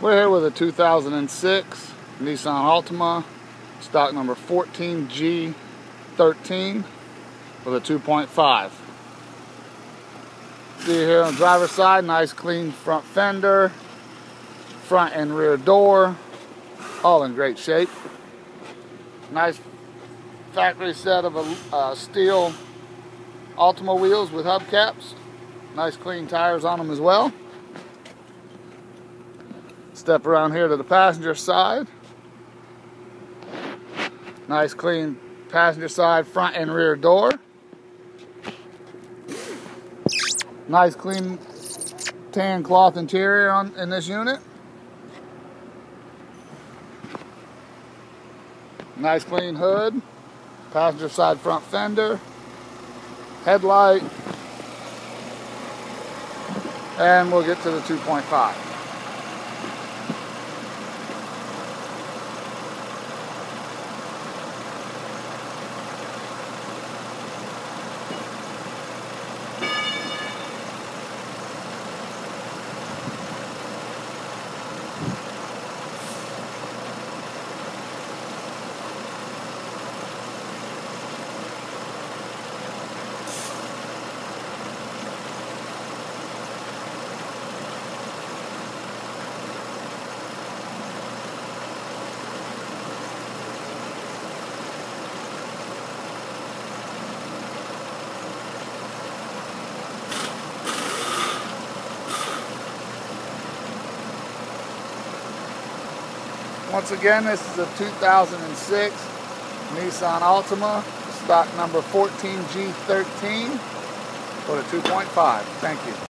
We're here with a 2006 Nissan Altima, stock number 14G13 with a 2.5. See here on the driver's side, nice clean front fender, front and rear door, all in great shape. Nice factory set of uh, steel Altima wheels with hubcaps. Nice clean tires on them as well. Step around here to the passenger side. Nice clean passenger side front and rear door. Nice clean tan cloth interior on in this unit. Nice clean hood. Passenger side front fender. Headlight. And we'll get to the 2.5. Once again, this is a 2006 Nissan Altima, stock number 14G13 for the 2.5. Thank you.